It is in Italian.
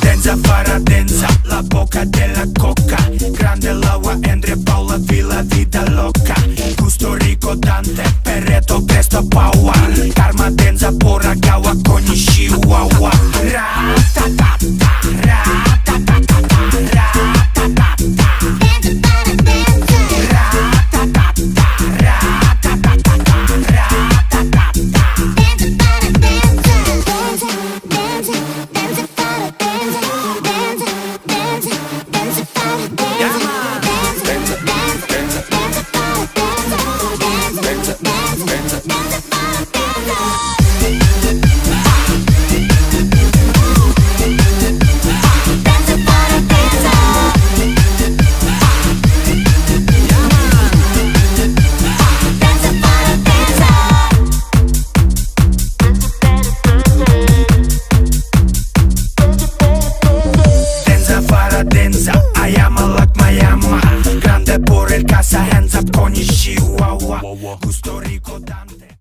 Denza farà denza, la bocca della cocca. Grande Laura Andre Paula Villa vita loca. Gusto Rico Dante Perreto Presto Power Karma casa, hands up con i Gusto rico Dante.